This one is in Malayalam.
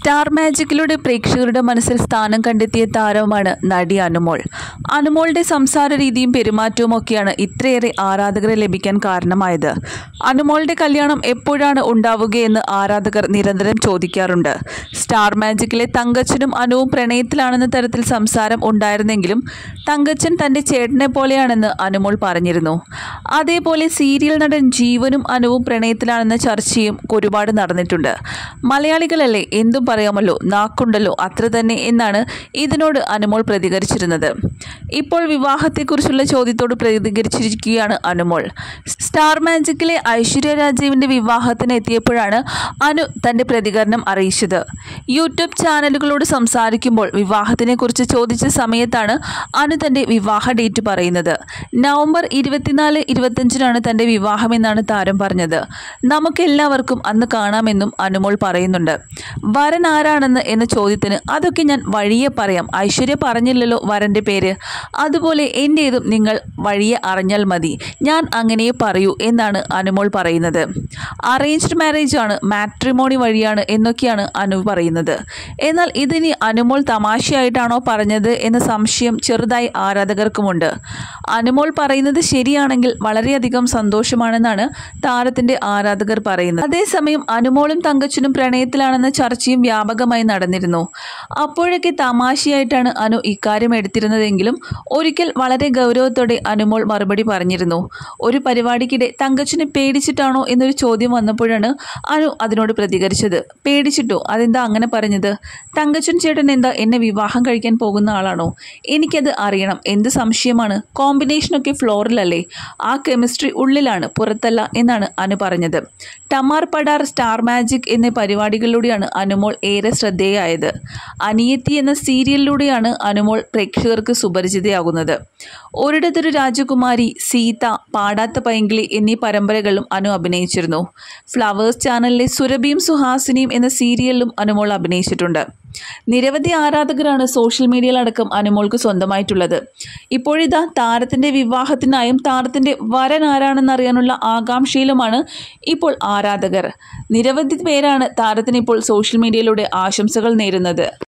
സ്റ്റാർ മാജിക്കിലൂടെ പ്രേക്ഷകരുടെ മനസ്സിൽ സ്ഥാനം കണ്ടെത്തിയ താരമാണ് നടി അനുമോൾ. അനുമോളുടെ സംസാര രീതിയും പെരുമാറ്റവും ഒക്കെയാണ് ഇത്രയേറെ ആരാധകരെ ലഭിക്കാൻ കാരണമായത്. അനുമോളുടെ കല്യാണം എപ്പോഴാണ് ഉണ്ടാവുകയെന്ന് ആരാധകർ നിരന്തരം ചോദിക്കാറുണ്ട്. സ്റ്റാർ മാജിക്കിലെ തങ്കച്ചനും അനുവും പ്രണയത്തിലാണെന്ന തരത്തിൽ സംസാരം ഉണ്ടായിരുന്നെങ്കിലും തങ്കച്ചൻ തന്റെ ചേട്ടനെ പോലെയാണെന്ന് അനുമോൾ പറഞ്ഞിരുന്നു. അതേപോലെ സീരിയൽ നടൻ ജീവനും അനുവും പ്രണയത്തിലാണെന്ന ചർച്ചയും ഒരുപാട് നടന്നിട്ടുണ്ട്. മലയാളികളല്ലേ എന്തും പറയാമല്ലോ നാക്കുണ്ടല്ലോ അത്ര തന്നെ എന്നാണ് ഇതിനോട് അനുമോൾ പ്രതികരിച്ചിരുന്നത്. ഇപ്പോൾ വിവാഹത്തെക്കുറിച്ചുള്ള ചോദ്യത്തോട് പ്രതികരിച്ചിരിക്കുകയാണ് അനുമോൾ. സ്റ്റാർ മാജിക്കിലെ ഐശ്വര്യ രാജീവിന്റെ വിവാഹത്തിന് എത്തിയപ്പോഴാണ് അനു തന്റെ പ്രതികരണം അറിയിച്ചത്. യൂട്യൂബ് ചാനലുകളോട് സംസാരിക്കുമ്പോൾ വിവാഹത്തിനെക്കുറിച്ച് ചോദിച്ച സമയത്താണ് അനു തന്റെ വിവാഹ ഡേറ്റ് പറയുന്നത്. നവംബർ ഇരുപത്തിനാല് ഇരുപത്തഞ്ചിനാണ് തന്റെ വിവാഹമെന്നാണ് താരം പറഞ്ഞത്. നമുക്കെല്ലാവർക്കും അന്ന് കാണാമെന്നും അനുമോൾ പറയുന്നുണ്ട്. വരൻ ആരാണെന്ന് എന്ന ചോദ്യത്തിന് അതൊക്കെ ഞാൻ വഴിയെ പറയാം. ഐശ്വര്യ പറഞ്ഞില്ലല്ലോ വരന്റെ പേര്. അതുപോലെ എന്റേതും നിങ്ങൾ വഴിയെ അറിഞ്ഞാൽ മതി. ഞാൻ അങ്ങനെ പറയൂ എന്നാണ് അനുമോൾ പറയുന്നത്. അറേഞ്ച്ഡ് മാരേജ് ആണ് മാട്രിമോണി വഴിയാണ് എന്നൊക്കെയാണ് അനു പറയുന്നത്. എന്നാൽ ഇതിനി അനുമോൾ തമാശയായിട്ടാണോ പറഞ്ഞത് എന്ന സംശയം ചെറുതായി ആരാധകർക്കുമുണ്ട്. അനുമോൾ പറയുന്നത് ശരിയാണെങ്കിൽ വളരെയധികം സന്തോഷമാണെന്നാണ് താരത്തിന്റെ ആരാധകർ പറയുന്നത്. അതേസമയം അനുമോളും തങ്കച്ചനും പ്രണയത്തിലാണെന്ന ചർച്ചയും വ്യാപകമായി നടന്നിരുന്നു. അപ്പോഴൊക്കെ തമാശയായിട്ടാണ് അനു ഇക്കാര്യം എടുത്തിരുന്നതെങ്കിലും ഒരിക്കൽ വളരെ ഗൗരവത്തോടെ അനുമോൾ മറുപടി പറഞ്ഞിരുന്നു. ഒരു പരിപാടിക്കിടെ തങ്കച്ചനെ പേടിച്ചിട്ടാണോ എന്നൊരു ചോദ്യം വന്നപ്പോഴാണ് അനു അതിനോട് പ്രതികരിച്ചത്. പേടിച്ചിട്ടോ? അതെന്താ അങ്ങനെ പറഞ്ഞത്? തങ്കച്ചൻ ചേട്ടൻ എന്താ എന്നെ വിവാഹം കഴിക്കാൻ പോകുന്ന ആളാണോ? എനിക്കത് അറിയണം. എന്ത് സംശയമാണ്? കോമ്പിനേഷനൊക്കെ ഫ്ലോറിലല്ലേ ആ കെമിസ്ട്രി ഉള്ളിലാണ് പുറത്തല്ല എന്നാണ് അനു പറഞ്ഞത്. ടമാർ പടാർ സ്റ്റാർ മാജിക് എന്ന പരിപാടികളിലൂടെയാണ് അനുമോൾ ഏറെ ശ്രദ്ധേയായത്. അനിയത്തി എന്ന സീരിയലിലൂടെയാണ് അനുമോൾ പ്രേക്ഷകർക്ക് സുപരിചിതയാകുന്നത്. ഒരിടത്തൊരു രാജകുമാരി സീത പാടാത്ത പൈങ്കിളി എന്നീ പരമ്പരകളിലും അനു അഭിനയിച്ചിരുന്നു. ഫ്ലവേഴ്സ് ചാനലിലെ സുരഭിയും സുഹാസിനിയും എന്ന സീരിയലിലും അനുമോൾ അഭിനയിച്ചിട്ടുണ്ട്. നിരവധി ആരാധകരാണ് സോഷ്യൽ മീഡിയയിലടക്കം അനുമോൾക്ക് സ്വന്തമായിട്ടുള്ളത്. ഇപ്പോഴിതാ താരത്തിന്റെ വിവാഹത്തിനായും താരത്തിന്റെ വരൻ ആരാണെന്നറിയാനുള്ള ആകാംക്ഷയിലുമാണ് ഇപ്പോൾ ആരാധകർ. നിരവധി പേരാണ് താരത്തിന് ഇപ്പോൾ സോഷ്യൽ മീഡിയയിലൂടെ ആശംസകൾ നേരുന്നത്.